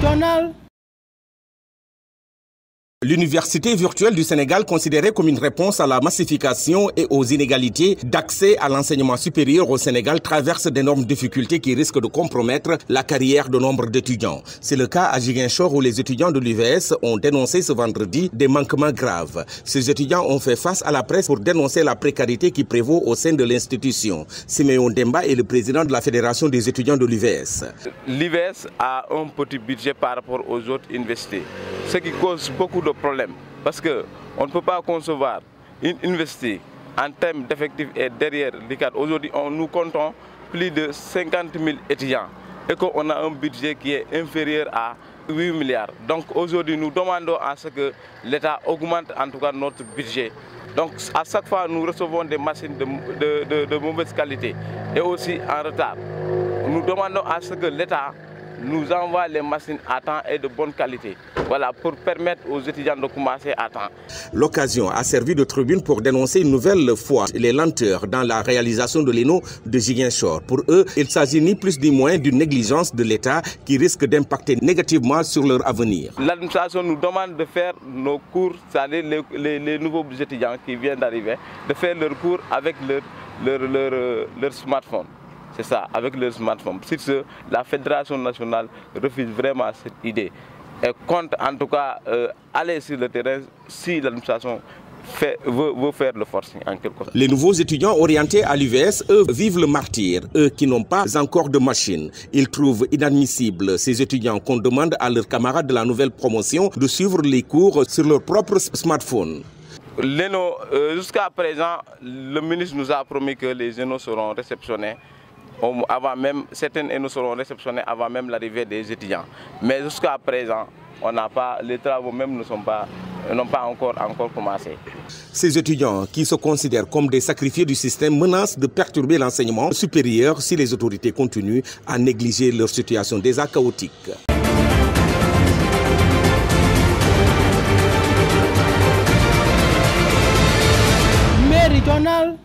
Journal. L'université virtuelle du Sénégal, considérée comme une réponse à la massification et aux inégalités d'accès à l'enseignement supérieur au Sénégal, traverse d'énormes difficultés qui risquent de compromettre la carrière de nombre d'étudiants. C'est le cas à Giguinchor où les étudiants de l'UVS ont dénoncé ce vendredi des manquements graves. Ces étudiants ont fait face à la presse pour dénoncer la précarité qui prévaut au sein de l'institution. Siméon Demba est le président de la Fédération des étudiants de l'UVS. L'UVS a un petit budget par rapport aux autres universités, ce qui cause beaucoup de problème parce qu'on ne peut pas concevoir une université en termes d'effectifs et derrière l'ICAD. Aujourd'hui, nous comptons plus de 50 000 étudiants et qu'on a un budget qui est inférieur à 8 milliards. Donc aujourd'hui, nous demandons à ce que l'État augmente en tout cas notre budget. Donc à chaque fois, nous recevons des machines de, de mauvaise qualité et aussi en retard. Nous demandons à ce que l'État nous envoie les machines à temps et de bonne qualité. Voilà, pour permettre aux étudiants de commencer à temps. L'occasion a servi de tribune pour dénoncer une nouvelle fois les lenteurs dans la réalisation de l'ENO de Giguinchor. Pour eux, il s'agit ni plus ni moins d'une négligence de l'État qui risque d'impacter négativement sur leur avenir. L'administration nous demande de faire nos cours, c'est-à-dire les, les, les, nouveaux étudiants qui viennent d'arriver, de faire leurs cours avec leur, leur, leur, leur smartphone. C'est ça, avec le smartphone. Sur ce, la Fédération nationale refuse vraiment cette idée et compte en tout cas euh, aller sur le terrain si l'administration fait, veut, veut, faire le forcing en quelque sorte. Les nouveaux étudiants orientés à l'UVS, eux, vivent le martyr, eux qui n'ont pas encore de machine. Ils trouvent inadmissible ces étudiants qu'on demande à leurs camarades de la nouvelle promotion de suivre les cours sur leur propre smartphone. L'ENO, euh, jusqu'à présent, le ministre nous a promis que les ENO seront réceptionnés avant même, certaines ENO seront réceptionnées avant même l'arrivée des étudiants. Mais jusqu'à présent, on n'a pas, les travaux même ne sont pas, n'ont pas encore, encore commencé. Ces étudiants qui se considèrent comme des sacrifiés du système menacent de perturber l'enseignement supérieur si les autorités continuent à négliger leur situation déjà chaotique. Méridional.